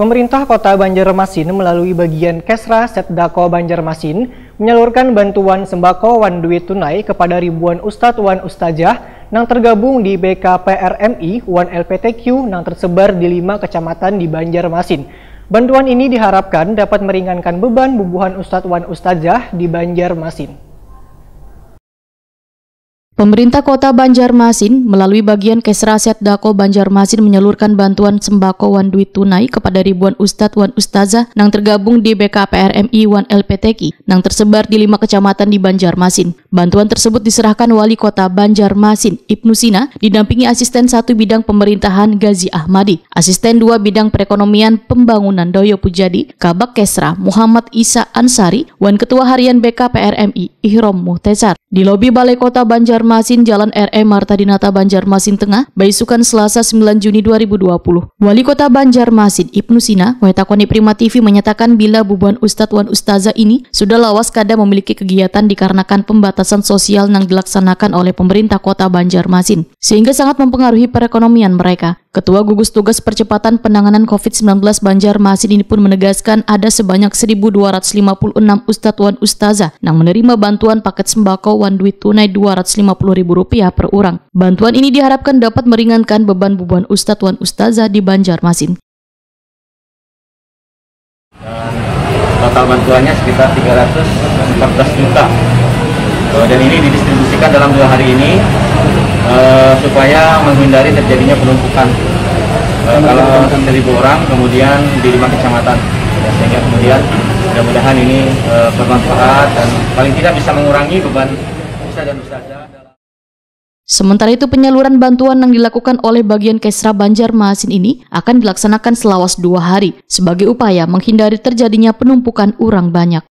Pemerintah Kota Banjarmasin melalui bagian Kesra Setdako Banjarmasin menyalurkan bantuan sembako wan duit tunai kepada ribuan ustadz wan ustazah yang tergabung di BKPRMI wan LPTQ yang tersebar di lima kecamatan di Banjarmasin. Bantuan ini diharapkan dapat meringankan beban bubuhan ustadz wan ustazah di Banjarmasin. Pemerintah Kota Banjarmasin melalui bagian Kesraset Dako Banjarmasin menyalurkan bantuan sembako wan duit tunai kepada ribuan ustadz wan ustazah yang tergabung di BKPRMI wan LPTK yang tersebar di lima kecamatan di Banjarmasin. Bantuan tersebut diserahkan Wali Kota Banjarmasin Ibnu Sina didampingi asisten satu bidang pemerintahan Gazi Ahmadi, asisten dua bidang perekonomian pembangunan Doyo Pujadi, Kabak Kesra Muhammad Isa Ansari, wan Ketua Harian BKPRMI Ihrom Muhtesar. Di lobi Balai Kota Banjarmasin Banjarmasin Jalan RE Marta Dinata Banjarmasin Tengah, Baisukan Selasa 9 Juni 2020. Wali Kota Banjarmasin Ibnu Sina, Wetakoni Prima TV menyatakan bila bubuan Ustadz Wan Ustazah ini sudah lawas kadang memiliki kegiatan dikarenakan pembatasan sosial yang dilaksanakan oleh pemerintah Kota Banjarmasin, sehingga sangat mempengaruhi perekonomian mereka. Ketua Gugus Tugas Percepatan Penanganan COVID-19 Banjarmasin ini pun menegaskan ada sebanyak 1.256 Ustadz Wan Ustazah yang menerima bantuan paket sembako Wan Duit tunai Rp250.000 per orang. Bantuan ini diharapkan dapat meringankan beban beban Ustadz Wan Ustazah di Banjarmasin. total bantuannya sekitar 314 juta dan ini didistribusikan dalam dua hari ini uh, supaya menghindari terjadinya penumpukan. Uh, kalau seribu orang kemudian di lima kecamatan. Ya, sehingga kemudian mudah-mudahan ini uh, bermanfaat dan paling tidak bisa mengurangi beban ustaz dan ustazah Sementara itu penyaluran bantuan yang dilakukan oleh bagian Kesra Banjarmasin ini akan dilaksanakan selawas dua hari sebagai upaya menghindari terjadinya penumpukan orang banyak.